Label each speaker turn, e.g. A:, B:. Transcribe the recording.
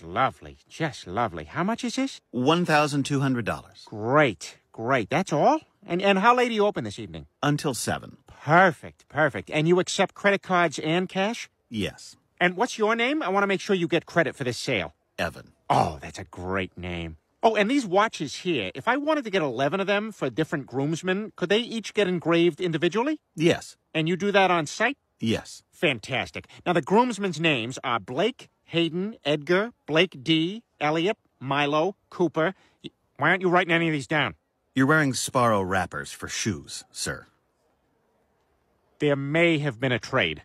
A: Lovely, just lovely. How much is this?
B: $1,200.
A: Great, great. That's all? And and how late do you open this evening?
B: Until 7.
A: Perfect, perfect. And you accept credit cards and cash?
B: Yes.
A: And what's your name? I want to make sure you get credit for this sale.
B: Evan.
A: Oh, that's a great name. Oh, and these watches here, if I wanted to get 11 of them for different groomsmen, could they each get engraved individually?
B: Yes.
A: And you do that on site?
B: Yes.
A: Fantastic. Now, the groomsmen's names are Blake, Hayden, Edgar, Blake D, Elliot, Milo, Cooper. Why aren't you writing any of these down?
B: You're wearing Sbarro wrappers for shoes, sir.
A: There may have been a trade.